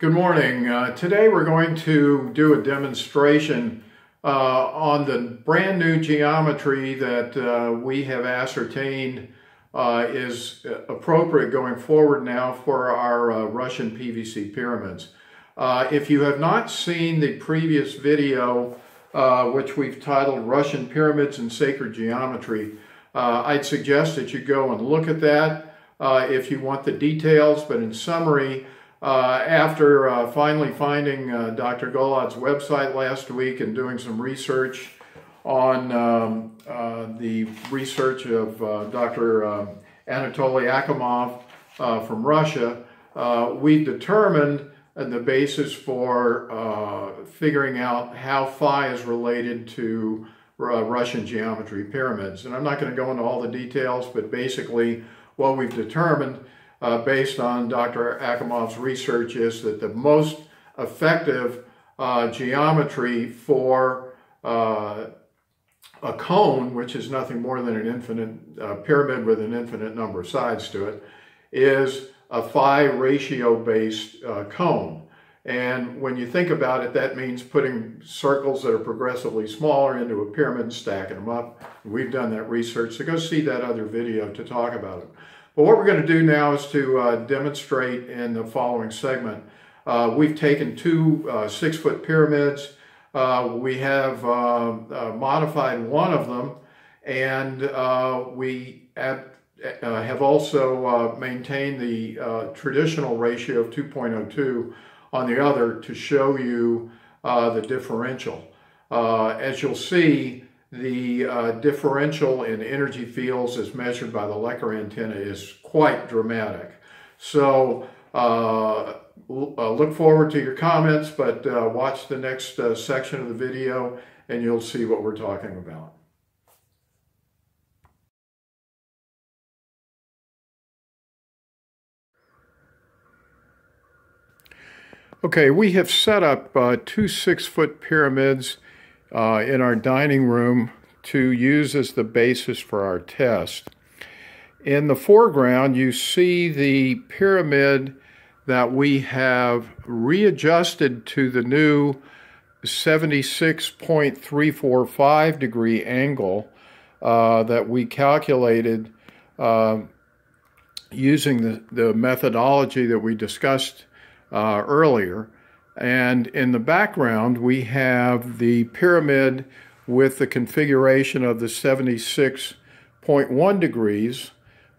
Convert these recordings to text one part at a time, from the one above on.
Good morning. Uh, today we're going to do a demonstration uh, on the brand new geometry that uh, we have ascertained uh, is appropriate going forward now for our uh, Russian PVC pyramids. Uh, if you have not seen the previous video, which we've titled Russian Pyramids and Sacred Geometry, I'd suggest that you go and look at that if you want the details, but in summary, uh, after uh, finally finding uh, Dr. Golod's website last week and doing some research on um, uh, the research of uh, Dr. Anatoly Akimov from Russia, we determined the basis for figuring out how phi is related to Russian geometry pyramids. And I'm not going to go into all the details, but basically what we've determined uh, based on Dr. Akimov's research is that the most effective uh, geometry for uh, a cone, which is nothing more than an infinite uh, pyramid with an infinite number of sides to it, is a phi ratio based uh, cone. And when you think about it, that means putting circles that are progressively smaller into a pyramid and stacking them up. We've done that research, so go see that other video to talk about it. But what we're going to do now is to uh, demonstrate in the following segment. Uh, we've taken two uh, six-foot pyramids. Uh, we have uh, uh, modified one of them, and we have also maintained the traditional ratio of 2.02 on the other to show you the differential. as you'll see, the uh, differential in energy fields as measured by the Lecher antenna is quite dramatic. So uh, uh, look forward to your comments, but uh, watch the next uh, section of the video and you'll see what we're talking about. Okay, we have set up uh, two six-foot pyramids uh, in our dining room to use as the basis for our test. In the foreground, you see the pyramid that we have readjusted to the new 76.345 degree angle uh, that we calculated uh, using the, the methodology that we discussed uh, earlier. And in the background, we have the pyramid with the configuration of the 76.1 degrees,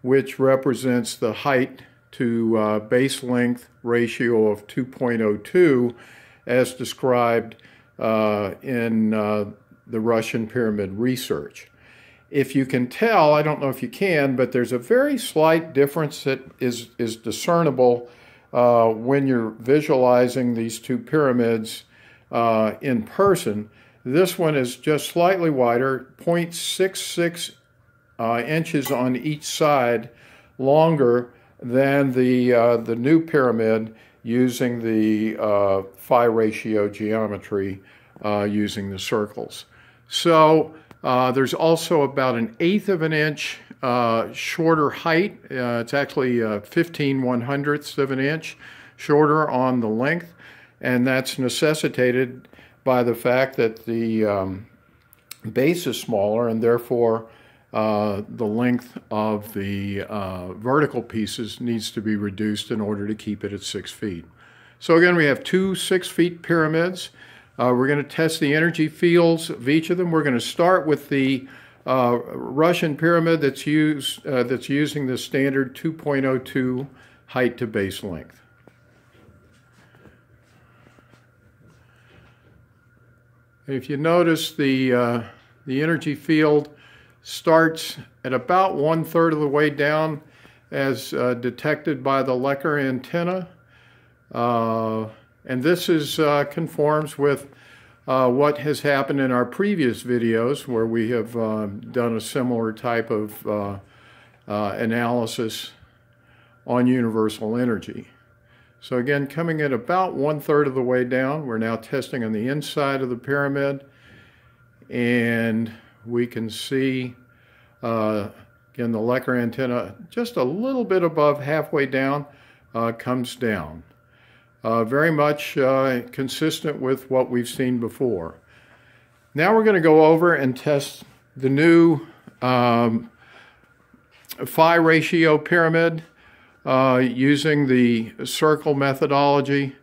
which represents the height to uh, base length ratio of 2.02 as described uh, in uh, the Russian pyramid research. If you can tell, I don't know if you can, but there's a very slight difference that is, is discernible uh, when you're visualizing these two pyramids uh, in person. This one is just slightly wider, 0.66 uh, inches on each side longer than the, uh, the new pyramid using the uh, phi ratio geometry uh, using the circles. So there's also about an eighth of an inch uh, shorter height. Uh, it's actually uh, 15 one hundredths of an inch shorter on the length, and that's necessitated by the fact that the um, base is smaller and therefore uh, the length of the uh, vertical pieces needs to be reduced in order to keep it at six feet. So again, we have two six feet pyramids. Uh, we're going to test the energy fields of each of them. We're going to start with the uh, Russian pyramid that's used uh, that's using the standard 2.02 height to base length. If you notice the uh, the energy field starts at about one third of the way down as uh, detected by the Lecher antenna. Uh, and this is uh, conforms with uh, what has happened in our previous videos where we have uh, done a similar type of uh, uh, analysis on universal energy. So again, coming at about one third of the way down, we're now testing on the inside of the pyramid and we can see uh, again the Lecher antenna just a little bit above halfway down uh, comes down. Uh, very much uh, consistent with what we've seen before. Now we're going to go over and test the new um, phi ratio pyramid uh, using the circle methodology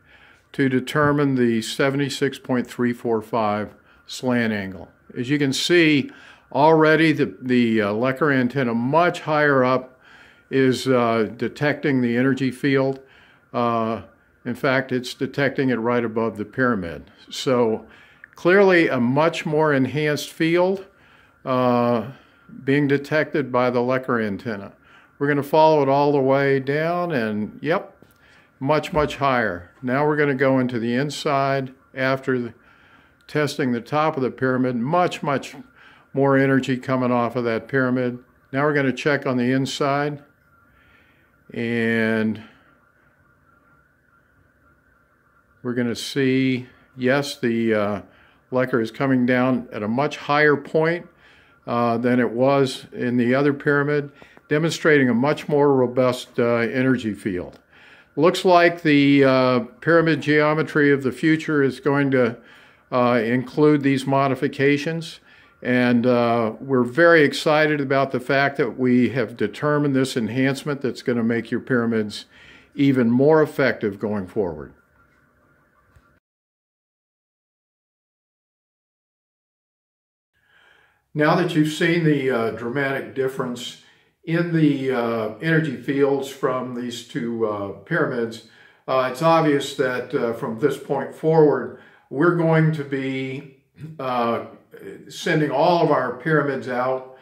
to determine the 76.345 slant angle. As you can see, already the, the uh, Lecher antenna much higher up is uh, detecting the energy field. Uh, in fact, it's detecting it right above the pyramid. So clearly a much more enhanced field uh, being detected by the Lecher antenna. We're going to follow it all the way down and yep, much, much higher. Now we're going to go into the inside after the, testing the top of the pyramid, much, much more energy coming off of that pyramid. Now we're going to check on the inside and we're going to see, yes, the uh, Lecher is coming down at a much higher point uh, than it was in the other pyramid, demonstrating a much more robust uh, energy field. Looks like the uh, pyramid geometry of the future is going to uh, include these modifications. And uh, we're very excited about the fact that we have determined this enhancement that's going to make your pyramids even more effective going forward. Now that you've seen the uh, dramatic difference in the uh, energy fields from these two uh, pyramids, uh, it's obvious that uh, from this point forward, we're going to be uh, sending all of our pyramids out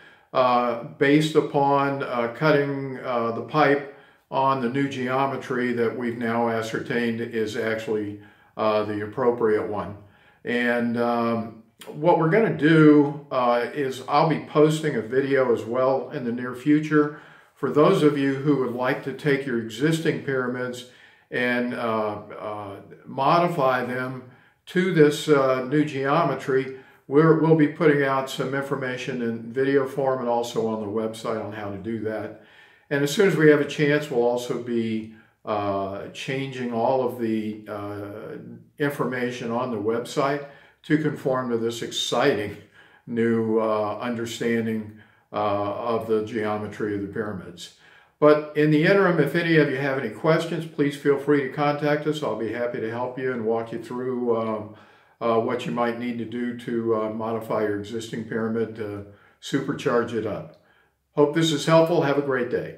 based upon cutting the pipe on the new geometry that we've now ascertained is actually the appropriate one. And um, what we're going to do uh, is I'll be posting a video as well in the near future for those of you who would like to take your existing pyramids and uh, uh, modify them to this uh, new geometry. we will be putting out some information in video form and also on the website on how to do that. And as soon as we have a chance, we'll also be uh, changing all of the uh, information on the website to conform to this exciting new uh, understanding uh, of the geometry of the pyramids. But in the interim, if any of you have any questions, please feel free to contact us. I'll be happy to help you and walk you through um, uh, what you might need to do to uh, modify your existing pyramid to supercharge it up. Hope this is helpful. Have a great day.